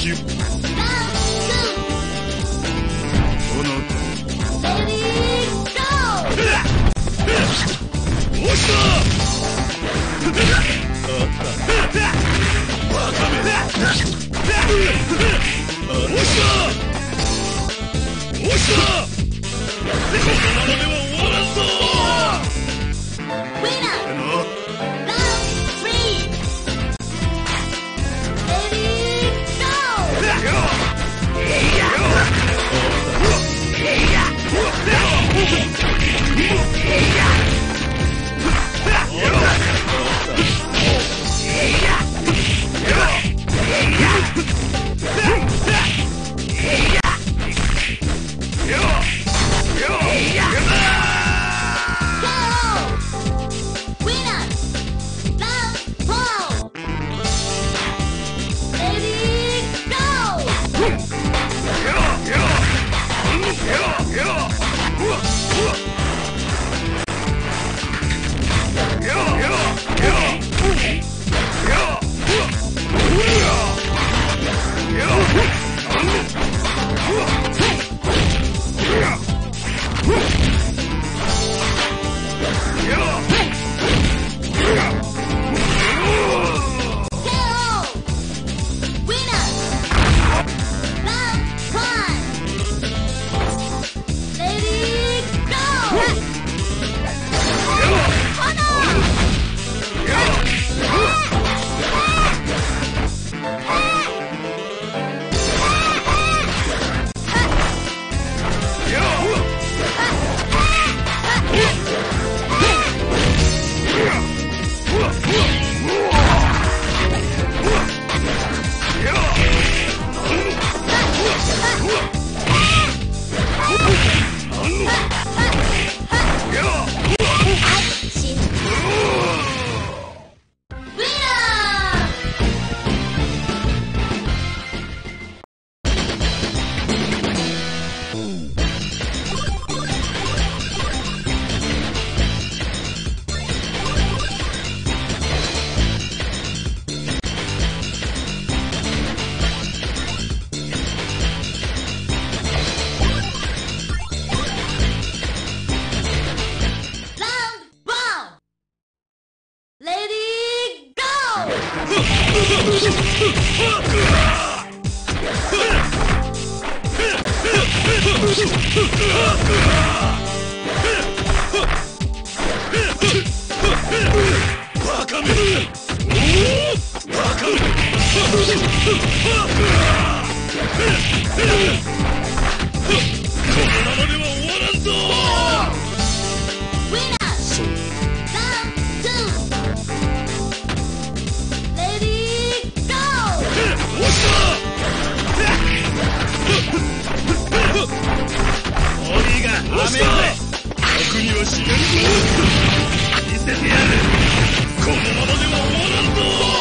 キューこのおっしゃこの鬼が雨ぜ僕にはしがる。ぞ見せてやる。このままでは終わらんぞ。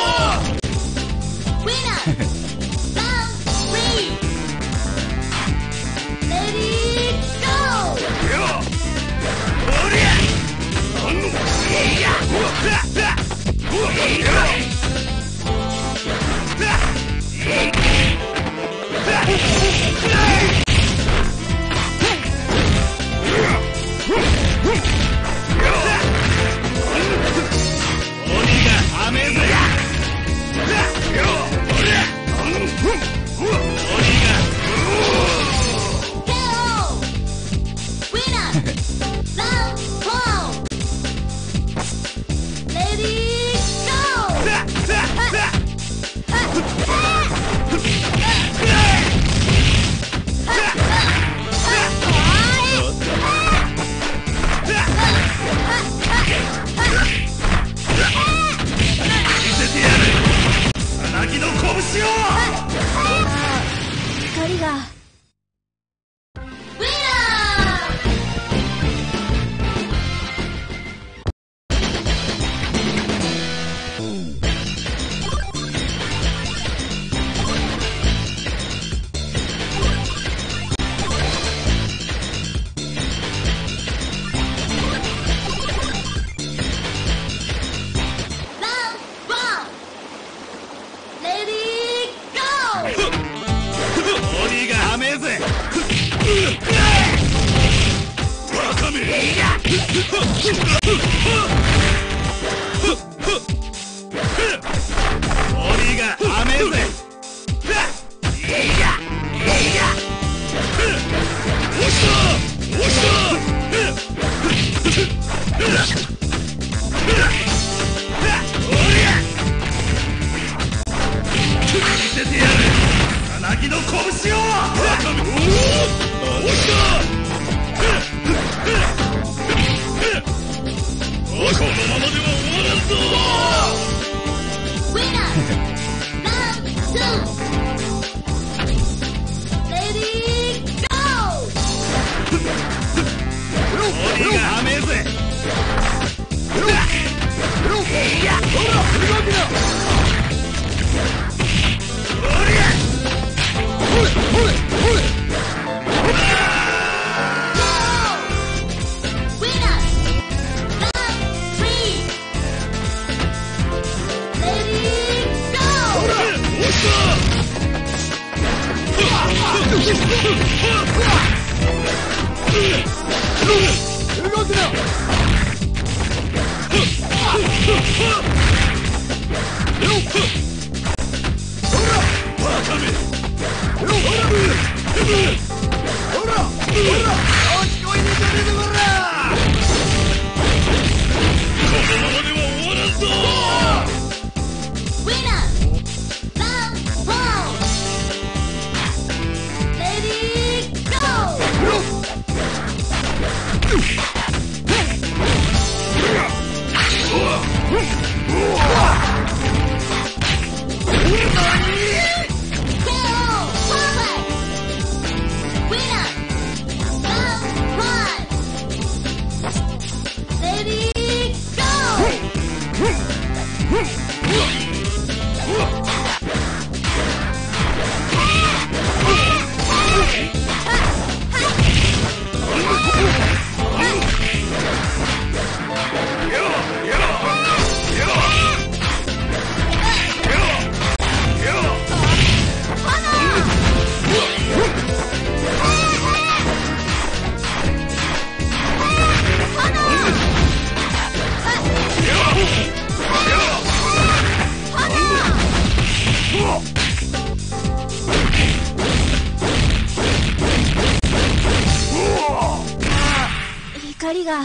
怒りが。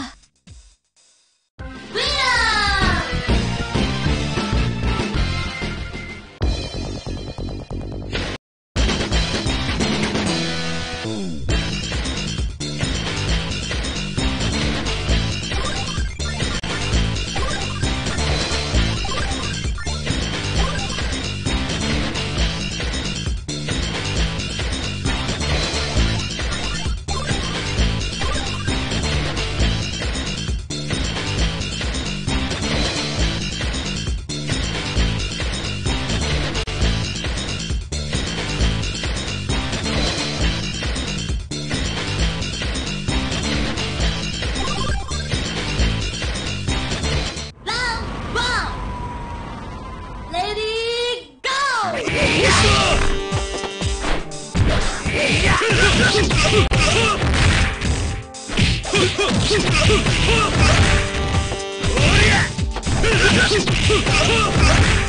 Oh, yeah!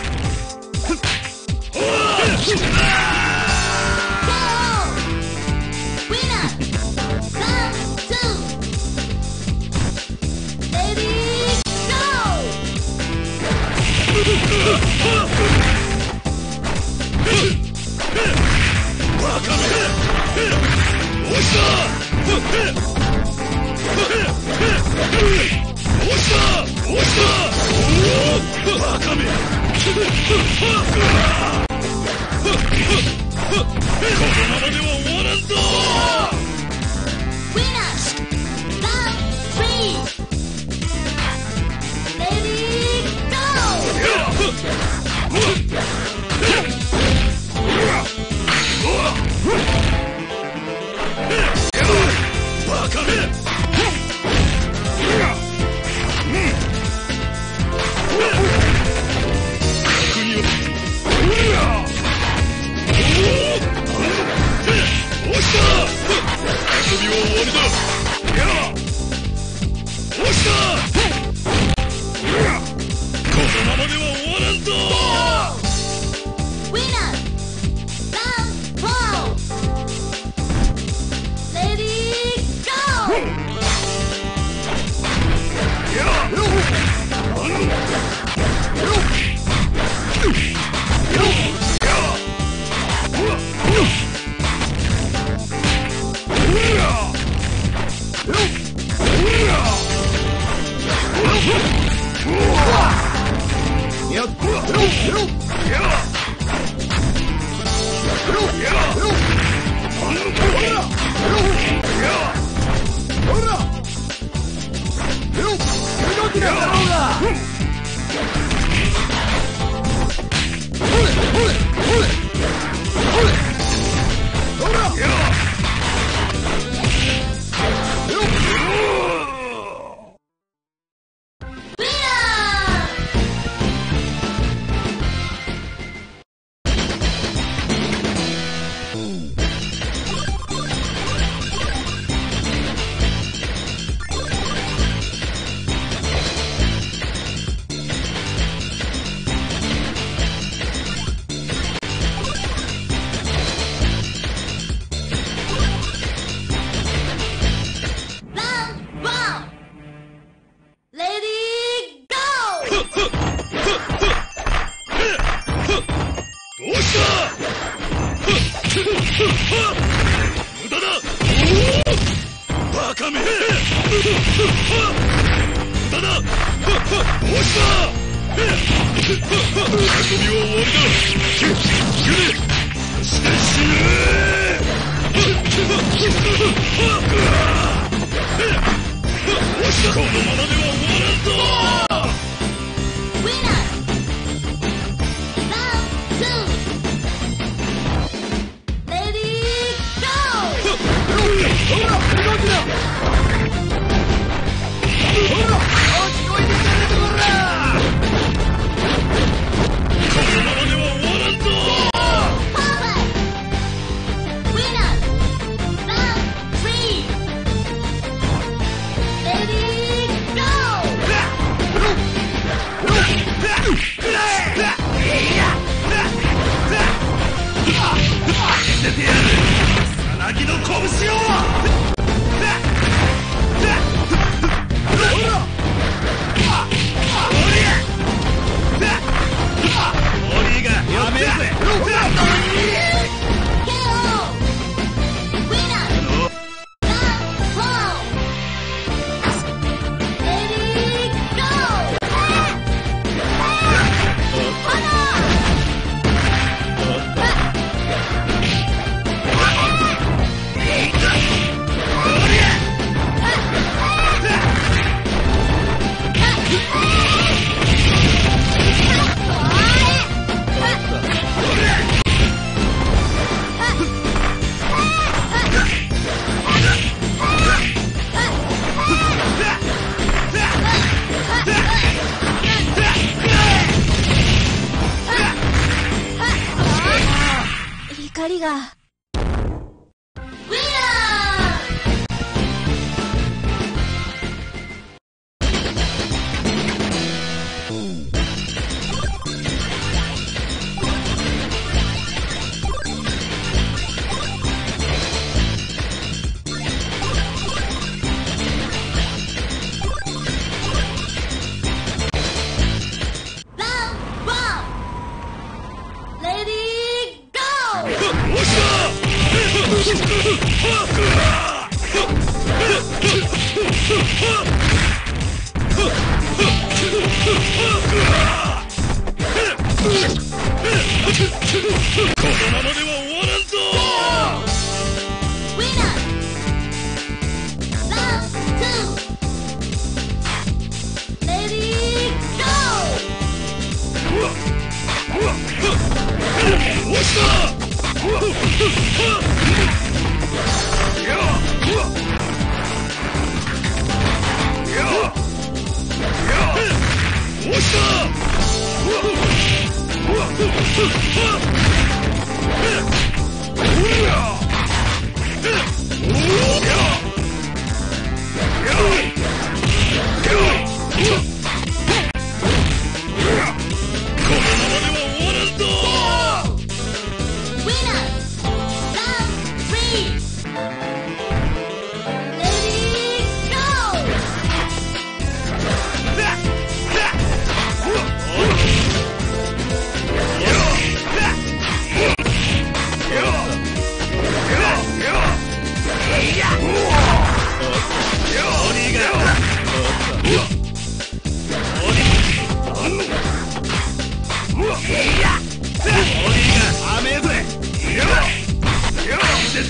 し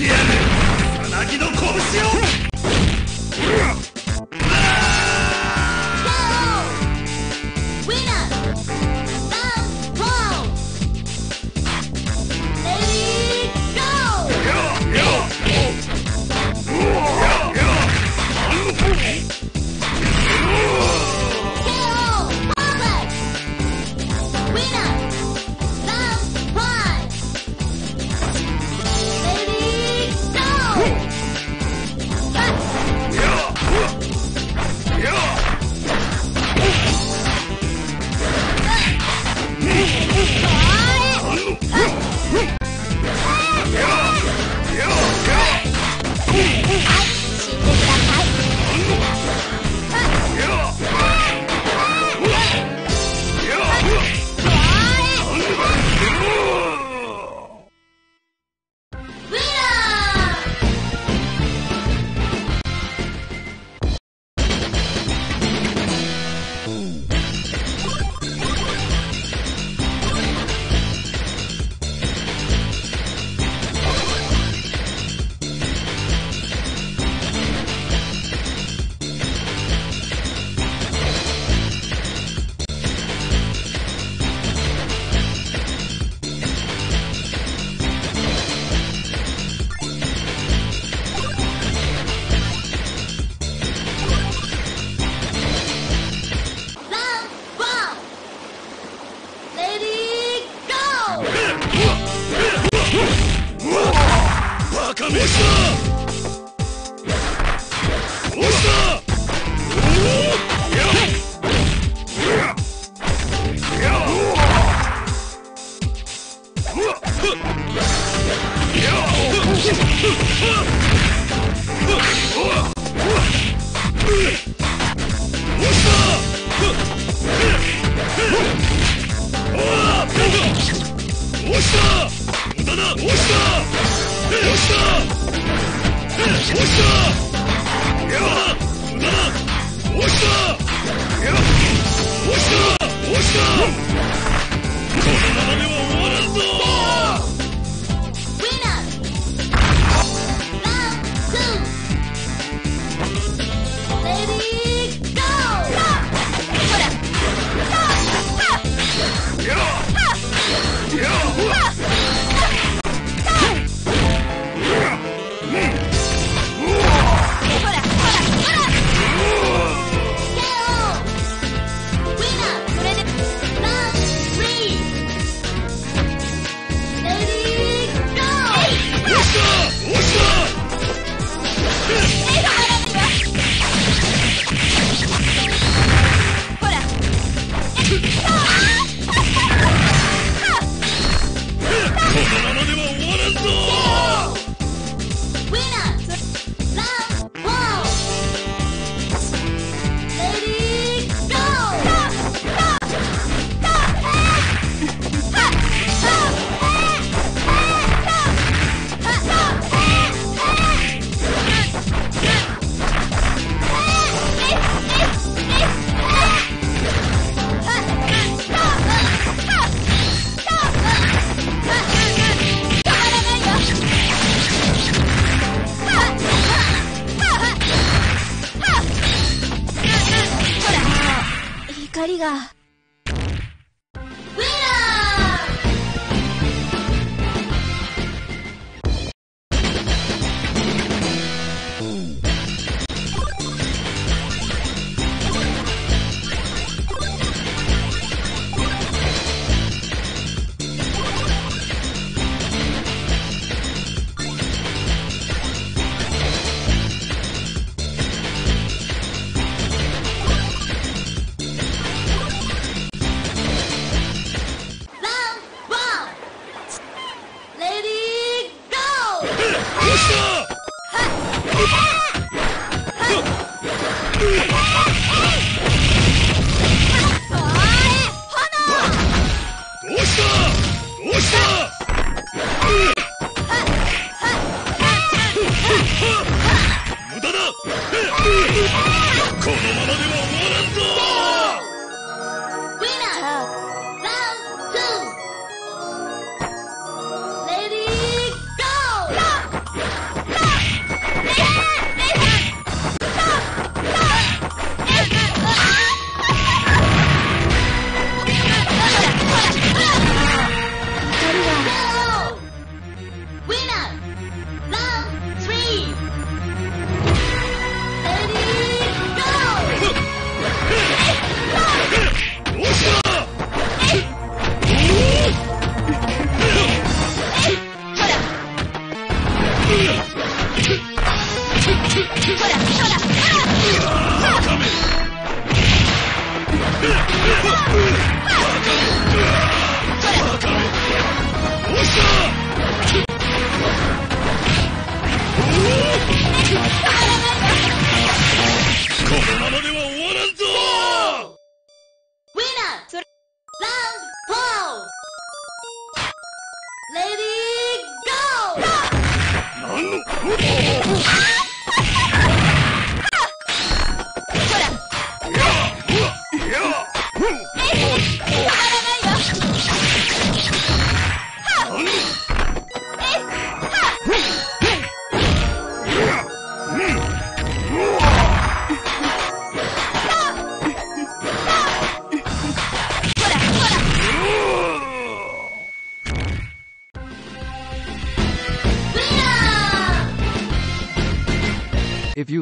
見 Ah!